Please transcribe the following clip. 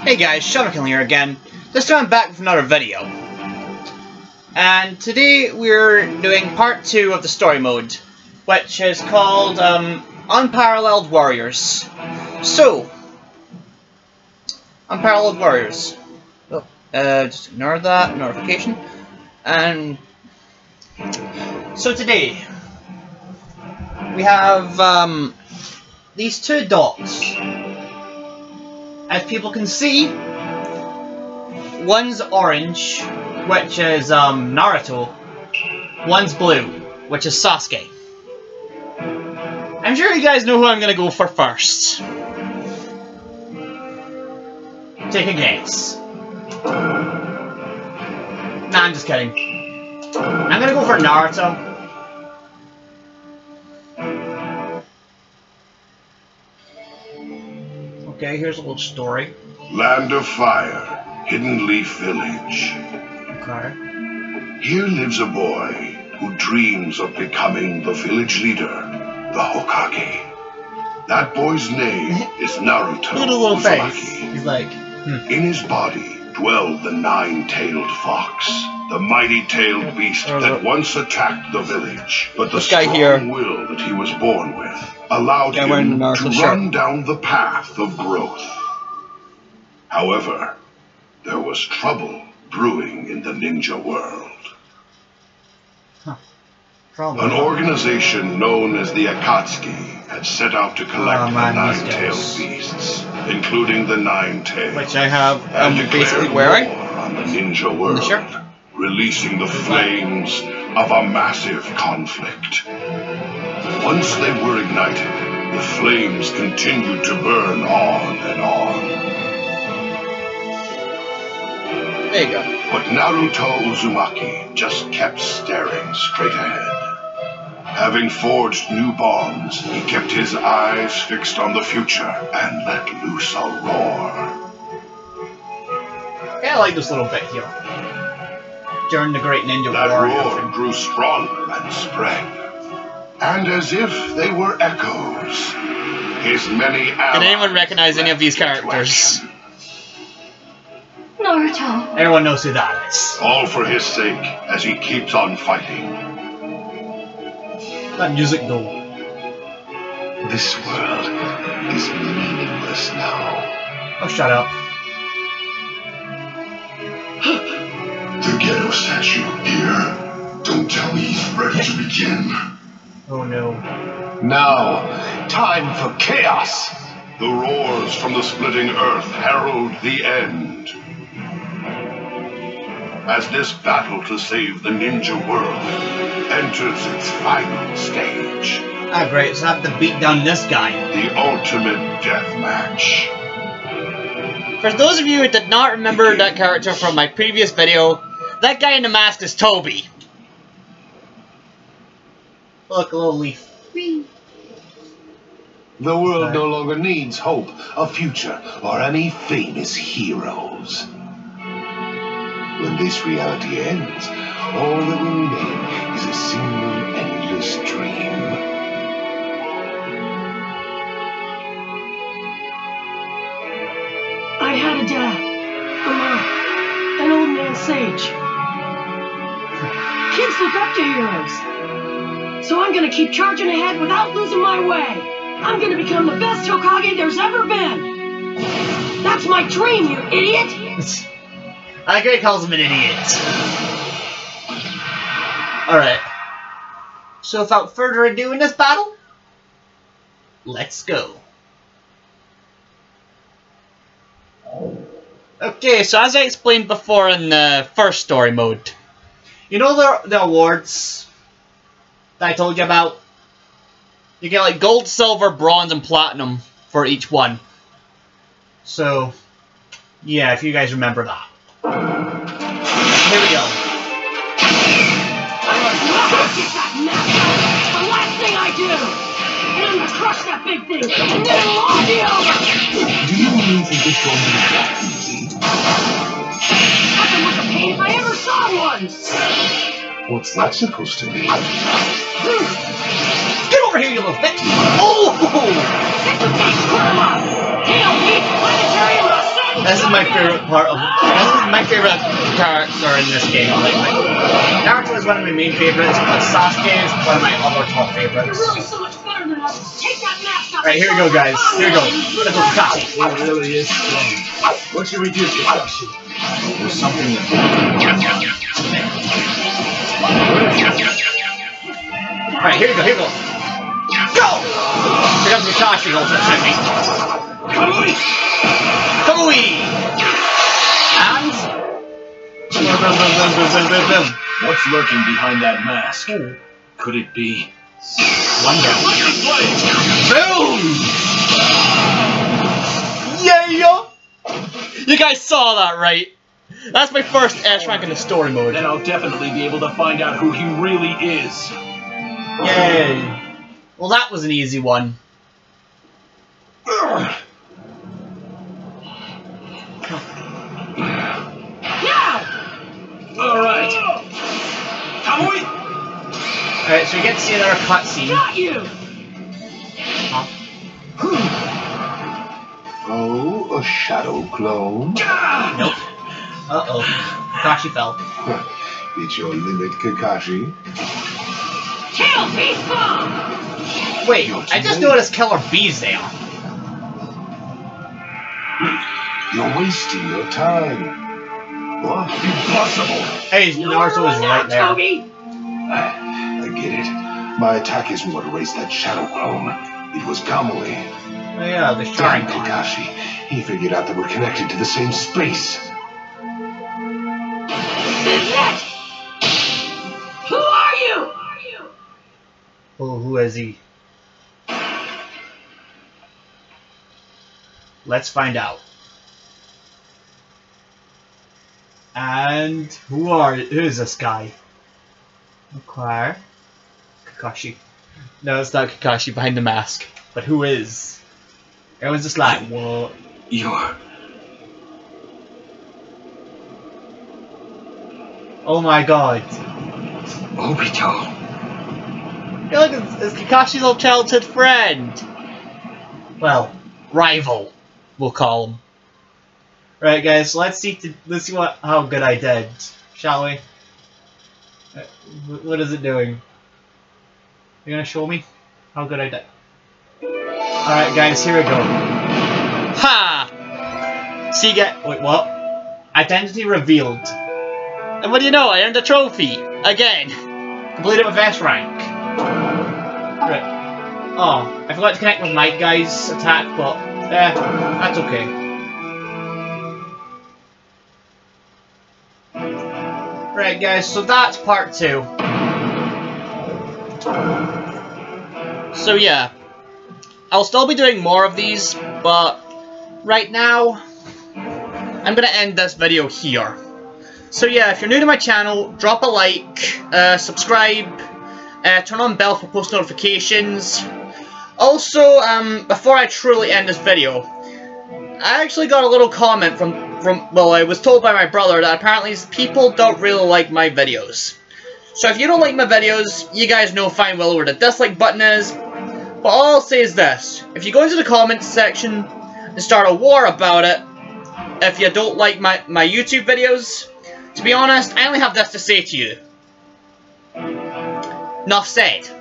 Hey guys, Shadowkill here again. This time I'm back with another video. And today we're doing part 2 of the story mode, which is called um, Unparalleled Warriors. So, Unparalleled Warriors. Oh, uh, just ignore that notification. And so today we have um, these two dots as people can see, one's orange, which is um, Naruto. One's blue, which is Sasuke. I'm sure you guys know who I'm to go for first. Take a guess. Nah, I'm just kidding. I'm to go for Naruto. Okay, here's a little story. Land of Fire, Hidden Leaf Village. Okay. Here lives a boy who dreams of becoming the village leader, the Hokage. That boy's name is Naruto Look at the little face. Uzumaki. He's like, hmm. In his body dwelled the nine-tailed fox, the mighty-tailed beast that once attacked the village. But the This guy strong here- will that he was born with allowed him to Naruto shirt. run down the path of growth. However, there was trouble brewing in the ninja world. Probably. An organization known as the Akatsuki had set out to collect Oh, the man, these nine-tailed beasts, including the nine tails. Which I have, and declared basically wearing. war on the ninja world, shirt. Releasing the flames of a massive conflict. Once they were ignited, the flames continued to burn on and on. There you go. But Naruto Uzumaki just kept staring straight ahead. Having forged new bonds, he kept his eyes fixed on the future and let loose a roar. Yeah, I like this little bit here. During the Great Ninja That War. and roar grew stronger and spread. And as if they were echoes, his many allies Can anyone recognize any of these leapt into characters? action. Naruto. Everyone knows who that is. All for his sake as he keeps on fighting. That music though. This world is meaningless now. Oh, shut up. The statue here. Don't tell me he's ready to begin. Oh no. Now, time for chaos. The roars from the splitting earth herald the end. As this battle to save the ninja world enters its final stage, Ah, great. So I have to beat down this guy. the ultimate death match. For those of you who did not remember that character from my previous video, that guy in the mask is Tobi. Look, a little leaf. The world Right. no longer needs hope, a future, or any famous heroes. When this reality ends, all that will remain is a single endless dream. I had a dad, a mom, an old man sage. Kids look up to heroes. So I'm gonna keep charging ahead without losing my way. I'm gonna become the best Hokage there's ever been. That's my dream, you idiot! I like how he calls him an idiot. Alright. So without further ado in this battle, let's go. Okay, so as I explained before in the first story mode, you know the, the awards that I told you about? You get like gold, silver, bronze, and platinum for each one. So, yeah, if you guys remember that. Here we go. I'm gonna get that mask It's the last thing I do! And I'm gonna crush that big thing, and then it'll all be over! Do you really think this going What's that supposed to mean? Hmm. Get over here, you little bitch! Oh! Get the beast squirm up! Tail beast, planetary Rasengan! This is my favorite part of. This is my favorite character in this game. Like, like, Naruto is one of my main favorites, but Sasuke is one of my other top favorites. You're so much better than us. Take that. Alright, here we go, guys. Here we go. Let's go, Kakashi. He really is strong. What should we do, Kakashi? There's something that. Alright, here we go, here we go. Go! Here comes Kakashi ultimate technique. Kamui! And... Boom, boom. What's lurking behind that mask? Could it be? Wonder. Boom! Yeah! You guys saw that, right? That's my first S rank in the story mode. Then I'll definitely be able to find out who he really is. Yay! Well, that was an easy one. Now! Alright. Kamui! Alright, so we get to see another cutscene. Got you! Oh, a shadow clone? Nope. Uh-oh. Kakashi fell. It's your limit, Kakashi. Kill Beast Bomb! Wait, I just noticed Killer Bees there. You're wasting your time. What? Impossible! Hey, You're Naruto is now, right there. I, I get it. My attack isn't what erased that shadow clone. It was Kamui. Oh yeah, the Darn Sharingan. Kakashi. He figured out that we're connected to the same space. This is it! Oh, who is he? Let's find out. And who are who is this guy? Acquire Kakashi. No, it's not Kakashi behind the mask. But who is? Everyone's just like, what? You're. Oh my god. Obito. Look, it's, it's Kakashi's old childhood friend. Well, rival, we'll call him. Right, guys. Let's see. To, let's see what how good I did, shall we? What is it doing? You gonna show me how good I did? All right, guys. Here we go. Ha! See, get wait what? Identity revealed. And what do you know? I earned a trophy again. Completed with S rank. Right. Oh, I forgot to connect with Might Guy's attack, but eh, that's okay. Right, guys, so that's part two. So yeah, I'll still be doing more of these, but right now, I'm gonna end this video here. So yeah, if you're new to my channel, drop a like, uh, subscribe, uh, turn on bell for post notifications. Also, um, before I truly end this video, I actually got a little comment from, from, well, I was told by my brother that apparently people don't really like my videos. So if you don't like my videos, you guys know fine well where the dislike button is. But all I'll say is this, if you go into the comments section and start a war about it, if you don't like my, my YouTube videos, to be honest, I only have this to say to you. Enough said.